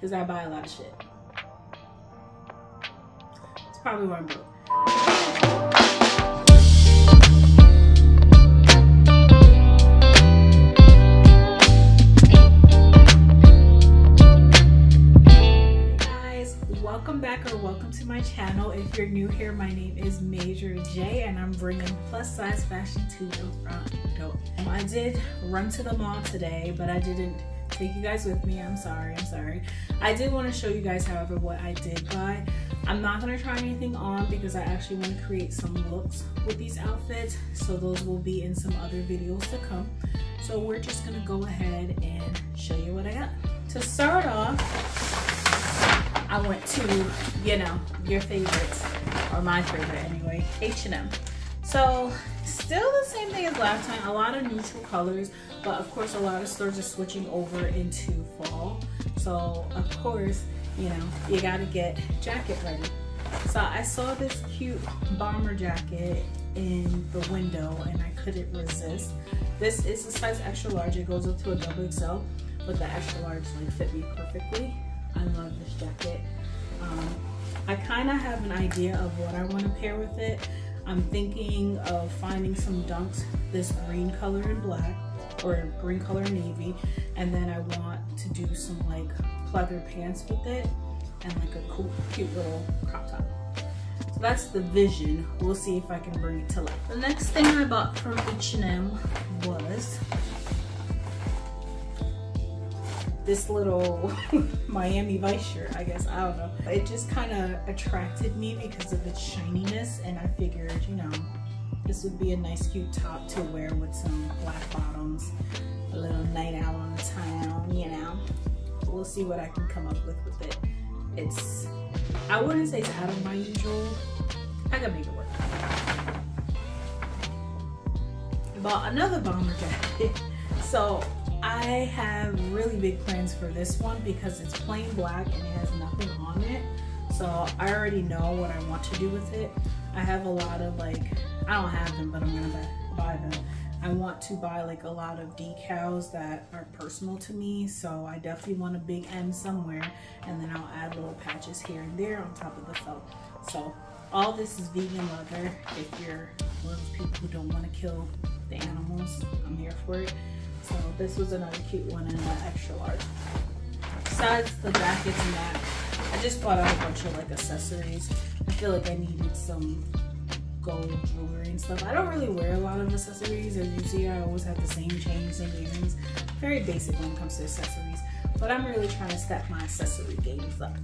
because I buy a lot of shit. It's probably why I'm broke. guys welcome back or welcome to my channel if you're new here my name is Major Jay and i'm bringing plus size fashion to the front door i did run to the mall today but i didn't take you guys with me? I'm sorry i'm sorry. I did want to show you guys however what i did buy. I'm not going to try anything on because i actually want to create some looks with these outfits so those will be in some other videos to come. So we're just going to go ahead and show you what i got. To start off I went to, you know, your favorites, or my favorite anyway, H&M. So, still the same thing as last time, a lot of neutral colors, but of course a lot of stores are switching over into fall. So, of course, you know, you gotta get jacket ready. So I saw this cute bomber jacket in the window and I couldn't resist. This is a size extra large, it goes up to a double XL, but the extra large like fit me perfectly. I love this jacket. Um, I kind of have an idea of what I want to pair with it. I'm thinking of finding some dunks, this green color and black, or green color navy, and then I want to do some like pleather pants with it, and like a cool, cute little crop top. So that's the vision. We'll see if I can bring it to life. The next thing I bought from H&M was this little Miami Vice shirt, I guess, I don't know. It just kind of attracted me because of its shininess and I figured, you know, this would be a nice cute top to wear with some black bottoms, a little night out on the town, you know. We'll see what I can come up with with it. It's, I wouldn't say it's out of my usual, I can make it work. I bought another bomber jacket. So I have really big plans for this one because it's plain black and it has nothing on it. So I already know what I want to do with it. I have a lot of like, I don't have them, but I'm gonna buy them. I want to buy like a lot of decals that are personal to me. So I definitely want a big M somewhere and then I'll add little patches here and there on top of the felt. So all this is vegan leather. If you're one of those people who don't want to kill the animals, I'm here for it. So this was another cute one in an extra large. Besides the jackets and that, I just bought out a bunch of like accessories. I feel like I needed some gold jewelry and stuff. I don't really wear a lot of accessories. As you see, I always have the same chains and earrings. Very basic when it comes to accessories. But I'm really trying to step my accessory games up.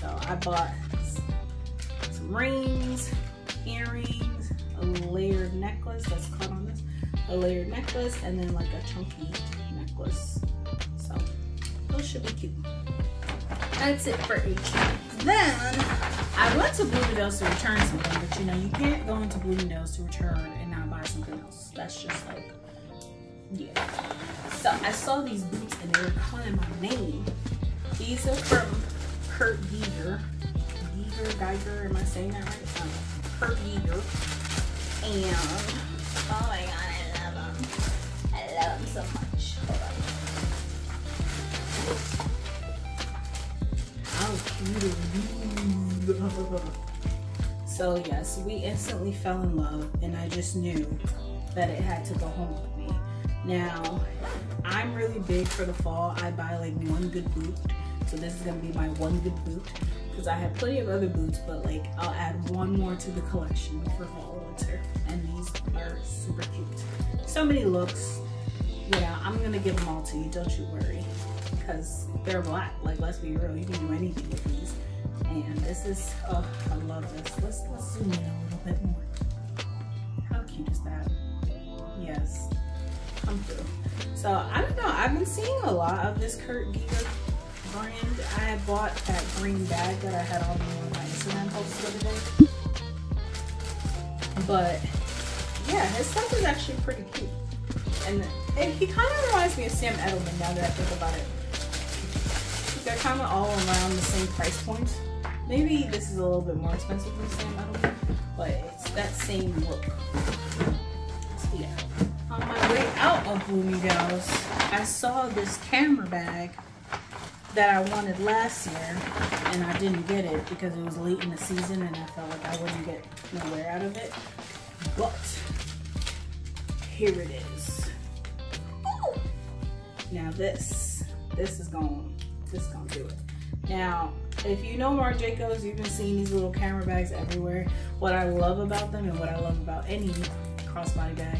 So I bought some rings, earrings, a layered necklace that's cut on this a layered necklace and then like a chunky necklace. So those should be cute. That's it for each. Then I went to Bloomingdale's to return something, but you know, you can't go into Bloomingdale's to return and not buy something else. That's just like, yeah. So I saw these boots and they were calling my name. These are from Kurt Geiger. Geiger, Geiger, am I saying that right? Um, Kurt Geiger. And, oh my god, so much. How cute are these? So yes, we instantly fell in love and I just knew that it had to go home with me. Now, I'm really big for the fall. I buy like one good boot. So this is gonna be my one good boot because I have plenty of other boots, but like I'll add one more to the collection for fall and winter. And these are super cute. So many looks, yeah, I'm gonna give them all to you, don't you worry. Because they're black, like let's be real, you can do anything with these. And this is, oh, I love this. Let's, let's zoom in a little bit more. How cute is that? Yes, come through. So I don't know, I've been seeing a lot of this Kurt Geiger brand. I bought that green bag that I had on my Instagram post the other day. But yeah, his stuff is actually pretty cute. And it, he kind of reminds me of Sam Edelman now that I think about it. They're kind of all around the same price point. Maybe this is a little bit more expensive than Sam Edelman, but it's that same look. So yeah. On my way out of Bloomingdale's, I saw this camera bag that I wanted last year and I didn't get it because it was late in the season and I felt like I wouldn't get no wear out of it. But here it is. Now this, this is going, this is gonna do it. Now, if you know Marc Jacobs, you've been seeing these little camera bags everywhere. What I love about them and what I love about any crossbody bag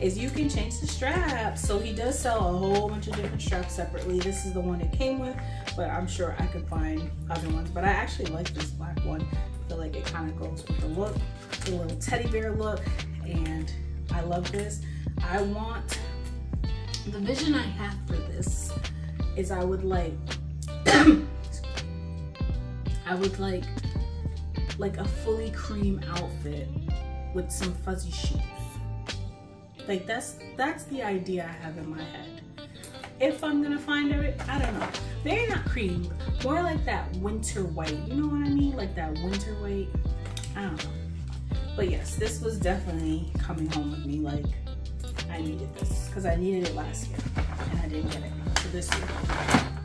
is you can change the straps. So he does sell a whole bunch of different straps separately. This is the one it came with, but I'm sure I could find other ones. But I actually like this black one. I feel like it kind of goes with the look, the little teddy bear look, and I love this. I want, the vision I have for this is I would like, I would like, like a fully cream outfit with some fuzzy shoes. Like that's that's the idea I have in my head. If I'm gonna find it, I don't know. Maybe not cream, more like that winter white. You know what I mean? Like that winter white. I don't know. But yes, this was definitely coming home with me. Like I needed this because I needed it last year and I didn't get it. So this year,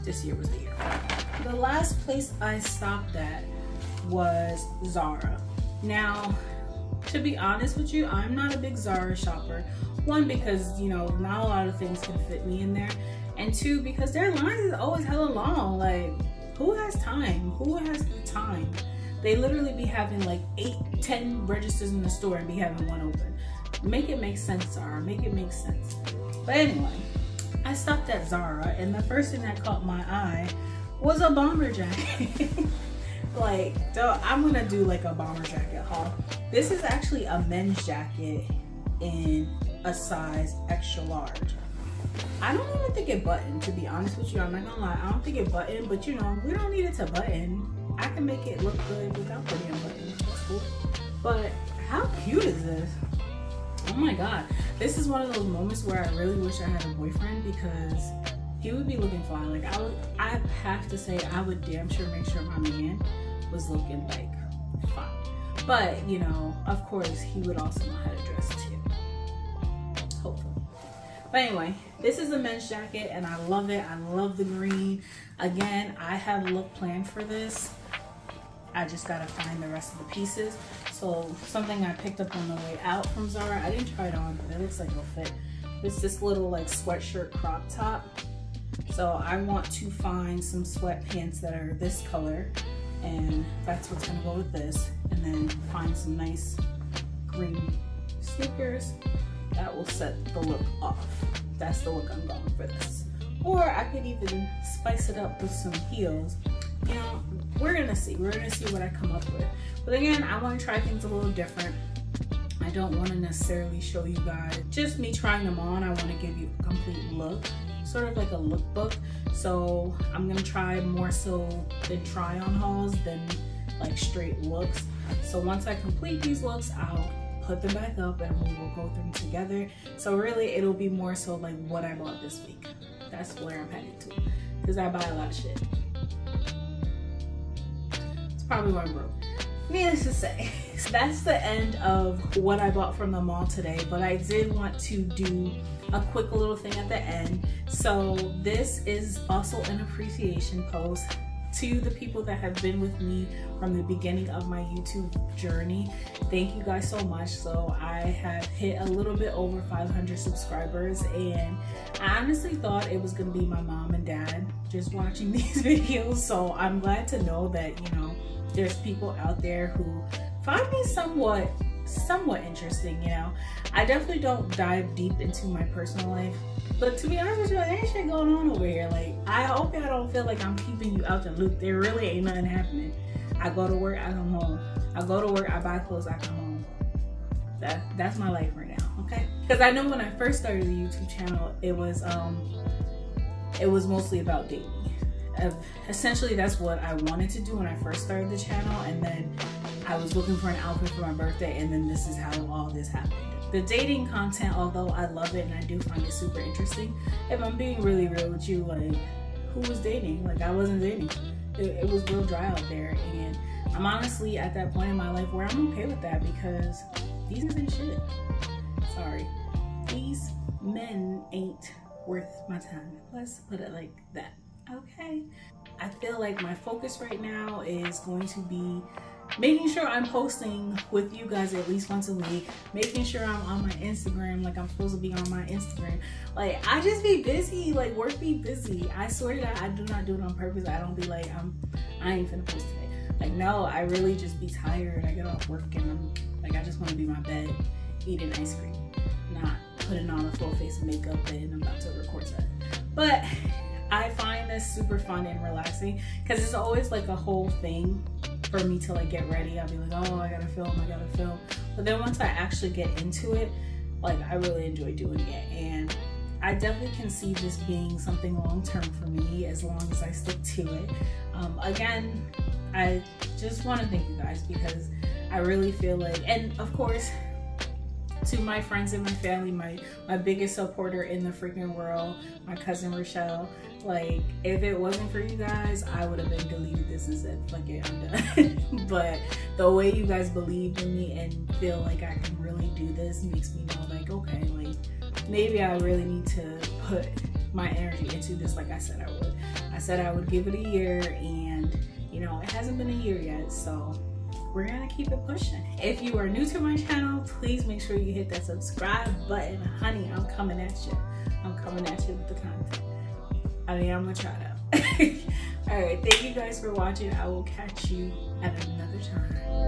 this year was the year. The last place I stopped at was Zara. Now, to be honest with you, I'm not a big Zara shopper. One, because, you know, not a lot of things can fit me in there. And two, because their lines is always hella long. Like, who has time? Who has the time? They literally be having like eight, ten registers in the store and be having one open. Make it make sense, Zara. Make it make sense. But anyway, I stopped at Zara and the first thing that caught my eye was a bomber jacket. like, I'm gonna do like a bomber jacket haul. This is actually a men's jacket in a size extra large. I don't even think it buttoned, to be honest with you. I'm not gonna lie. I don't think it buttoned, but you know, we don't need it to button. I can make it look good without putting a button. Cool. But how cute is this? Oh my god. This is one of those moments where I really wish I had a boyfriend because he would be looking fly. Like I would I have to say I would damn sure make sure my man was looking like fine. But, you know, of course he would also know how to dress too. Hopefully but anyway, this is a men's jacket and I love it. I love the green. Again, I have a look planned for this. I just gotta find the rest of the pieces. So something I picked up on the way out from Zara. I didn't try it on, but it looks like it'll fit. It's this little like sweatshirt crop top. So I want to find some sweatpants that are this color and that's what's gonna go with this. And then find some nice green sneakers that will set the look off. That's the look I'm going for this. Or I could even spice it up with some heels. Know, we're gonna see. We're gonna see what I come up with. But again, I wanna try things a little different. I don't wanna necessarily show you guys just me trying them on. I wanna give you a complete look, sort of like a lookbook. So I'm gonna try more so than try on hauls than like straight looks. So once I complete these looks, I'll put them back up and we will go through them together. So really it'll be more so like what I bought this week. That's where I'm headed to. Because I buy a lot of shit. Probably why I'm broke. Needless to say, that's the end of what I bought from the mall today, but I did want to do a quick little thing at the end. So this is also an appreciation post to the people that have been with me from the beginning of my YouTube journey. Thank you guys so much. So I have hit a little bit over 500 subscribers and I honestly thought it was gonna be my mom and dad just watching these videos. So I'm glad to know that, you know, there's people out there who find me somewhat somewhat interesting, you know. I definitely don't dive deep into my personal life but to be honest with you, ain't shit going on over here. Like, I hope y'all don't feel like I'm keeping you out the loop. There really ain't nothing happening. I go to work, I come home. I go to work, I buy clothes, I come home. That that's my life right now, okay? Because I know when I first started the YouTube channel, it was um it was mostly about dating. Essentially, that's what I wanted to do when I first started the channel, and then I was looking for an outfit for my birthday, and then this is how all this happened. The dating content, although I love it and I do find it super interesting, if I'm being really real with you, like, who was dating? Like, I wasn't dating. It, it was real dry out there. And I'm honestly at that point in my life where I'm okay with that because these men shit. Sorry. These men ain't worth my time. Let's put it like that. Okay. I feel like my focus right now is going to be making sure I'm posting with you guys at least once a week, making sure I'm on my Instagram like I'm supposed to be on my Instagram. Like I just be busy, like work be busy. I swear that I do not do it on purpose. I don't be like I'm I ain't finna post today. Like no, I really just be tired. I get off work and I'm like I just want to be in my bed eating ice cream, not putting on a full face of makeup and I'm about to record that. But I find this super fun and relaxing because it's always like a whole thing for me to like get ready. I'll be like, oh, I gotta film, I gotta film. But then once I actually get into it, like I really enjoy doing it. And I definitely can see this being something long term for me as long as I stick to it. Um, again, I just want to thank you guys because I really feel like, and of course, to my friends and my family, my my biggest supporter in the freaking world, my cousin Rochelle. Like, if it wasn't for you guys, I would have been deleted this and said, fuck it, I'm done. but the way you guys believed in me and feel like I can really do this makes me know, like, okay, like, maybe I really need to put my energy into this like I said I would. I said I would give it a year and, you know, it hasn't been a year yet, so we're gonna keep it pushing. If you are new to my channel, please make sure you hit that subscribe button. Honey, I'm coming at you. I'm coming at you with the content. I mean, I'm gonna try it out. All right, thank you guys for watching. I will catch you at another time.